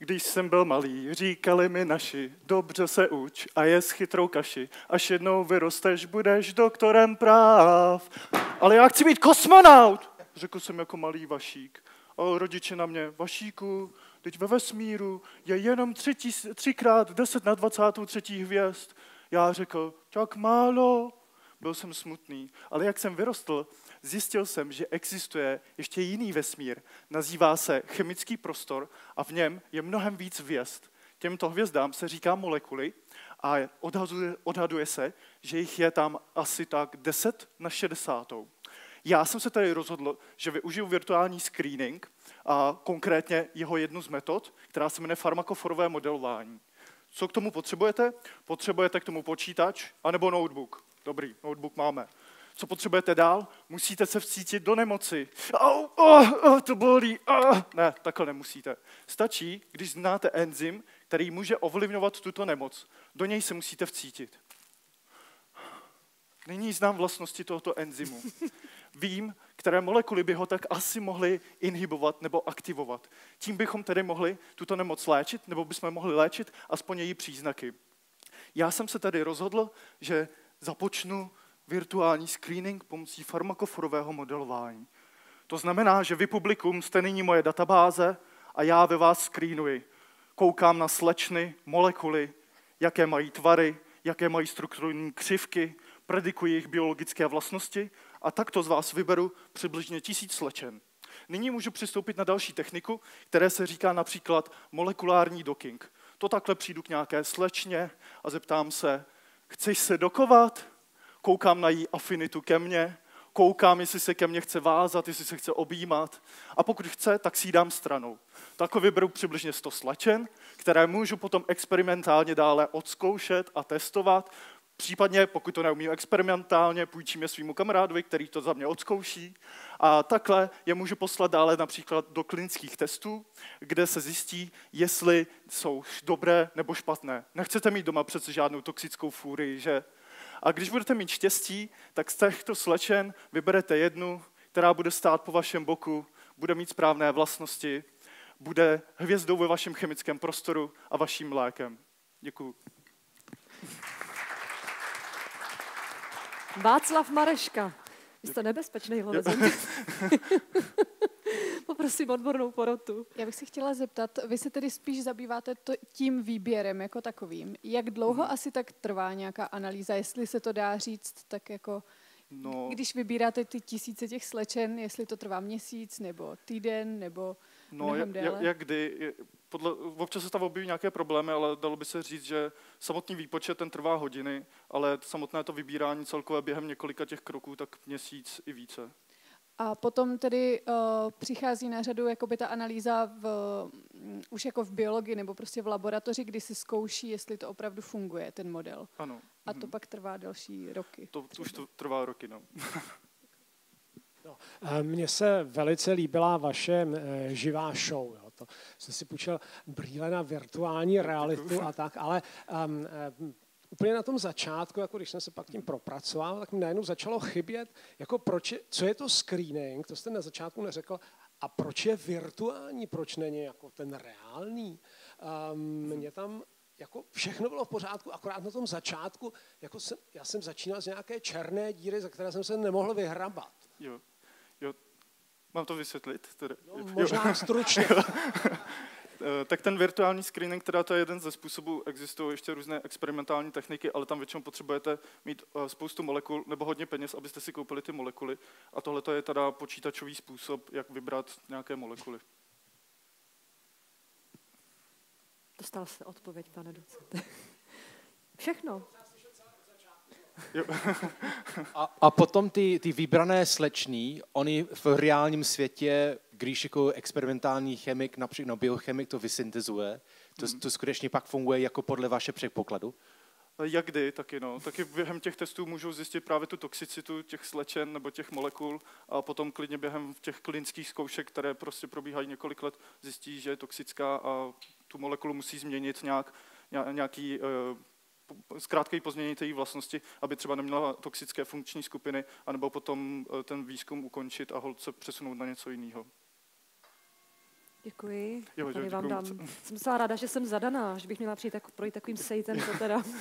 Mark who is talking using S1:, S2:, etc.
S1: Když jsem byl malý, říkali mi naši, dobře se uč a je s chytrou kaši, až jednou vyrosteš, budeš doktorem práv. Ale já chci být kosmonaut, řekl jsem jako malý vašík. A rodiče na mě, vašíku, teď ve vesmíru je jenom tři třikrát 10 na 23 hvězd. Já řekl, tak málo. Byl jsem smutný, ale jak jsem vyrostl, zjistil jsem, že existuje ještě jiný vesmír. Nazývá se chemický prostor a v něm je mnohem víc hvězd. Těmto hvězdám se říká molekuly a odhaduje, odhaduje se, že jich je tam asi tak 10 na 60. Já jsem se tady rozhodl, že využiju virtuální screening a konkrétně jeho jednu z metod, která se jmenuje farmakoforové modelování. Co k tomu potřebujete? Potřebujete k tomu počítač anebo notebook. Dobrý, notebook máme. Co potřebujete dál? Musíte se vcítit do nemoci. Au, oh, oh, to bolí. Oh. Ne, takhle nemusíte. Stačí, když znáte enzym, který může ovlivňovat tuto nemoc. Do něj se musíte vcítit. Nyní znám vlastnosti tohoto enzymu. Vím, které molekuly by ho tak asi mohly inhibovat nebo aktivovat. Tím bychom tedy mohli tuto nemoc léčit, nebo bychom mohli léčit aspoň její příznaky. Já jsem se tedy rozhodl, že započnu virtuální screening pomocí farmakoforového modelování. To znamená, že vy publikum jste nyní moje databáze a já ve vás screenuji. Koukám na slečny, molekuly, jaké mají tvary, jaké mají strukturní křivky, predikuji jejich biologické vlastnosti a takto z vás vyberu přibližně tisíc slečen. Nyní můžu přistoupit na další techniku, které se říká například molekulární docking. To takhle přijdu k nějaké slečně a zeptám se, chceš se dokovat? Koukám na její afinitu ke mně, koukám, jestli se ke mně chce vázat, jestli se chce objímat. A pokud chce, tak si ji dám stranou. Takhle vyberu přibližně 100 slečen, které můžu potom experimentálně dále odzkoušet a testovat, Případně, pokud to neumím experimentálně, půjčím je svýmu kamarádovi, který to za mě odzkouší. A takhle je můžu poslat dále například do klinických testů, kde se zjistí, jestli jsou dobré nebo špatné. Nechcete mít doma přece žádnou toxickou fúrii, že? A když budete mít štěstí, tak z těchto slečen vyberete jednu, která bude stát po vašem boku, bude mít správné vlastnosti, bude hvězdou ve vašem chemickém prostoru a vaším lékem. Děkuji.
S2: Václav Mareška. Vy jste nebezpečný lovec. Poprosím odbornou porotu.
S3: Já bych si chtěla zeptat, vy se tedy spíš zabýváte to, tím výběrem jako takovým. Jak dlouho hmm. asi tak trvá nějaká analýza, jestli se to dá říct tak jako, no, když vybíráte ty tisíce těch slečen, jestli to trvá měsíc nebo týden nebo
S1: No, jak, jak kdy, podle, občas se tam objeví nějaké problémy, ale dalo by se říct, že samotný výpočet ten trvá hodiny, ale samotné to vybírání celkové během několika těch kroků tak měsíc i více.
S3: A potom tedy uh, přichází na řadu jakoby ta analýza v, um, už jako v biologii nebo prostě v laboratoři, kdy si zkouší, jestli to opravdu funguje, ten model.
S1: Ano.
S3: A to mhm. pak trvá další roky.
S1: To, to už to trvá roky, no.
S4: no Mně se velice líbila vaše eh, živá show. Jo to jsem si půjčil brýle na virtuální realitu a tak, ale um, um, úplně na tom začátku, jako když jsem se pak tím propracoval, tak mi najednou začalo chybět, jako proč je, co je to screening, to jste na začátku neřekl, a proč je virtuální, proč není jako ten reálný. Um, mě tam jako všechno bylo v pořádku, akorát na tom začátku, jako jsem, já jsem začínal z nějaké černé díry, za které jsem se nemohl vyhrabat.
S1: Jo Mám to vysvětlit? Tedy?
S4: No, možná stručně.
S1: Eh, tak ten virtuální screening, teda to je jeden ze způsobů, existují ještě různé experimentální techniky, ale tam většinou potřebujete mít eh, spoustu molekul nebo hodně peněz, abyste si koupili ty molekuly. A tohle je teda počítačový způsob, jak vybrat nějaké molekuly.
S2: Dostal se odpověď, pane docente. Všechno.
S5: A, a potom ty, ty vybrané slečný, oni v reálním světě, když jako experimentální chemik, například no, biochemik to vysyntezuje, to, mm. to skutečně pak funguje jako podle vaše předpokladu?
S1: Jak kdy, taky no. Taky během těch testů můžou zjistit právě tu toxicitu těch slečen nebo těch molekul a potom klidně během těch klinických zkoušek, které prostě probíhají několik let, zjistí, že je toxická a tu molekulu musí změnit nějak, nějaký uh, zkrátka ji pozměnit její vlastnosti, aby třeba neměla toxické funkční skupiny, anebo potom eh, ten výzkum ukončit a holce přesunout na něco jiného.
S2: Děkuji.
S1: Jo, jo,
S2: vám dám. Jsem docela ráda, že jsem zadaná, že bych měla přijít tak, projít takovým sejtem, to teda.